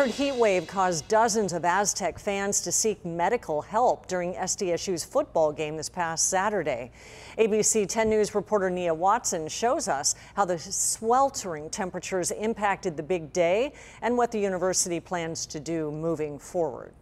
record heat wave caused dozens of Aztec fans to seek medical help during SDSU's football game this past Saturday. ABC 10 News reporter Nia Watson shows us how the sweltering temperatures impacted the big day and what the university plans to do moving forward.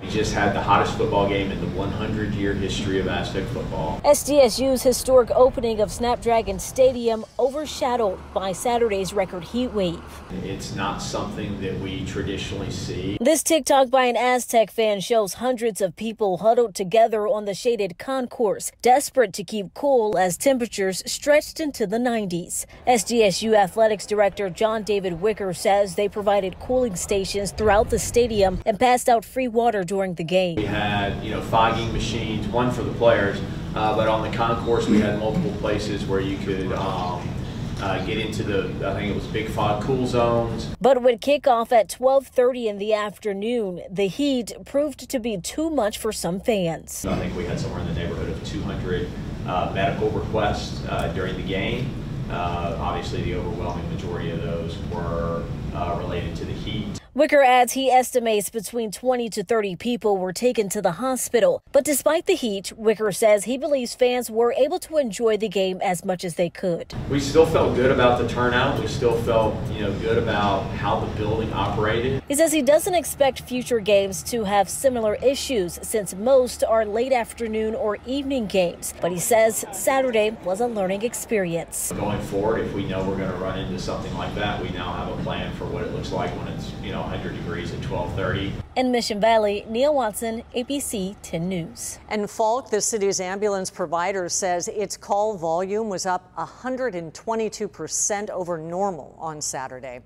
We just had the hottest football game in the 100 year history of Aztec football. SDSU's historic opening of Snapdragon Stadium overshadowed by Saturday's record heat wave. It's not something that we traditionally see. This TikTok by an Aztec fan shows hundreds of people huddled together on the shaded concourse, desperate to keep cool as temperatures stretched into the 90s. SDSU Athletics Director John David Wicker says they provided cooling stations throughout the stadium and passed out free water during the game. We had, you know, fogging machines, one for the players, uh, but on the concourse we had multiple places where you could um, uh, get into the, I think it was big fog cool zones. But with kickoff at 12:30 in the afternoon, the heat proved to be too much for some fans. I think we had somewhere in the neighborhood of 200 uh, medical requests uh, during the game. Uh, obviously, the overwhelming majority of those were uh, related to the heat. Wicker adds he estimates between 20 to 30 people were taken to the hospital. But despite the heat, Wicker says he believes fans were able to enjoy the game as much as they could. We still felt good about the turnout. We still felt, you know, good about how the building operated. He says he doesn't expect future games to have similar issues since most are late afternoon or evening games. But he says Saturday was a learning experience. Going forward, if we know we're going to run into something like that, we now have a plan what it looks like when it's, you know, 100 degrees at 1230. In Mission Valley, Nia Watson, ABC 10 News. And Falck, the city's ambulance provider, says its call volume was up 122% over normal on Saturday.